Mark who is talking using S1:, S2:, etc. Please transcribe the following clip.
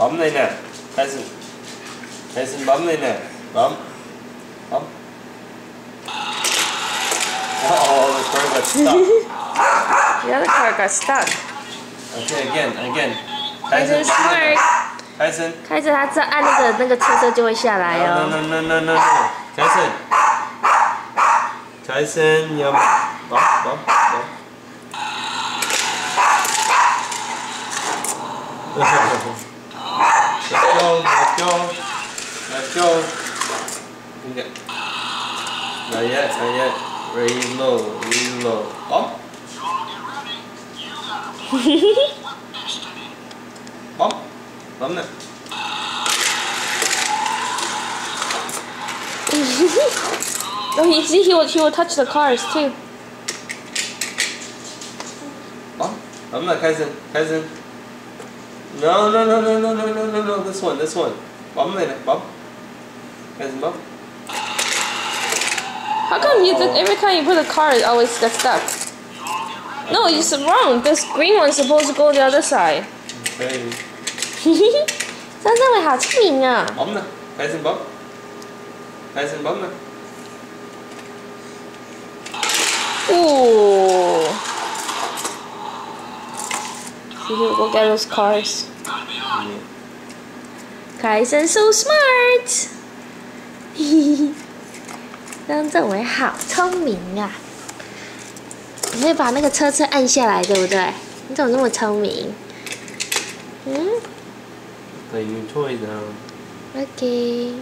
S1: bấm lên nè. Kaison Kaison bấm lên bấm. Bấm. Oh the car got stuck.
S2: The other car got stuck.
S1: Okay again again.
S2: Kaison smart
S1: Kaison
S2: 开着它这按那个那个车车就会下来哦
S1: no no no no no no. Kaison Kaison go, let's go, let's go. Not yet, not yet. Very low, very low. Bump. Bump. Bump nè.
S2: Oh, you see, he will he will touch the cars too.
S1: Bump. Bump nè, Kaison, Kaison. No, no, no, no, no, no, no, no, no. This one, this one. Bob, a minute, Bob. Guys, Bob.
S2: How come you did, every time you put a car, it always gets stuck? No, it's wrong. This green one's supposed to go the other side.
S1: Okay.
S2: 真的会好聪明啊
S1: ！Bob 呢？Kaison Bob。Kaison Bob 呢？
S2: 哦。See, he'll go get those cars. Kaisen so smart. 张政伟好聪明啊！你会把那个车车按下来，对不对？你怎么那么聪明？嗯
S1: Play new toys
S2: now.，OK。